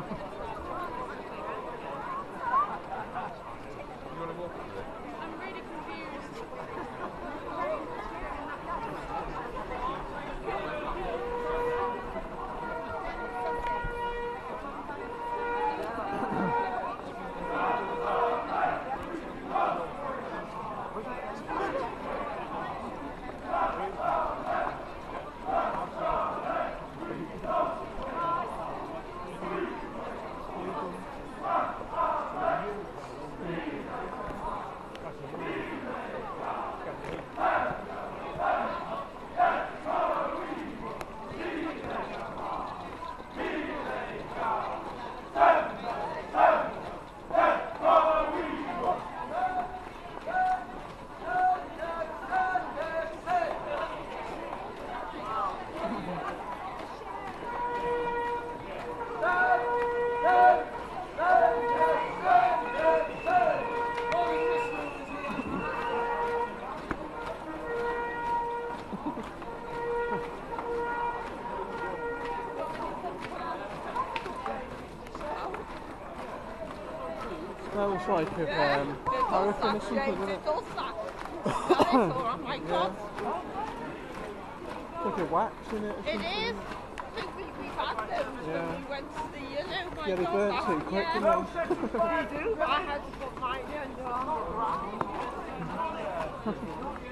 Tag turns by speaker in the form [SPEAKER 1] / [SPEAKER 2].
[SPEAKER 1] Ha ha ha. That looks like a um, paraffin or something, doesn't it?
[SPEAKER 2] It does that. That is oh my god.
[SPEAKER 1] Like a wax in it or
[SPEAKER 2] It
[SPEAKER 1] something.
[SPEAKER 2] I think we, we've had those
[SPEAKER 1] Yeah.
[SPEAKER 2] when we went to the, you know, my
[SPEAKER 1] Yeah, they
[SPEAKER 2] god,
[SPEAKER 1] burn
[SPEAKER 2] that-
[SPEAKER 1] too quick,
[SPEAKER 2] yeah.
[SPEAKER 1] don't they?
[SPEAKER 2] They do. I had to put mine in.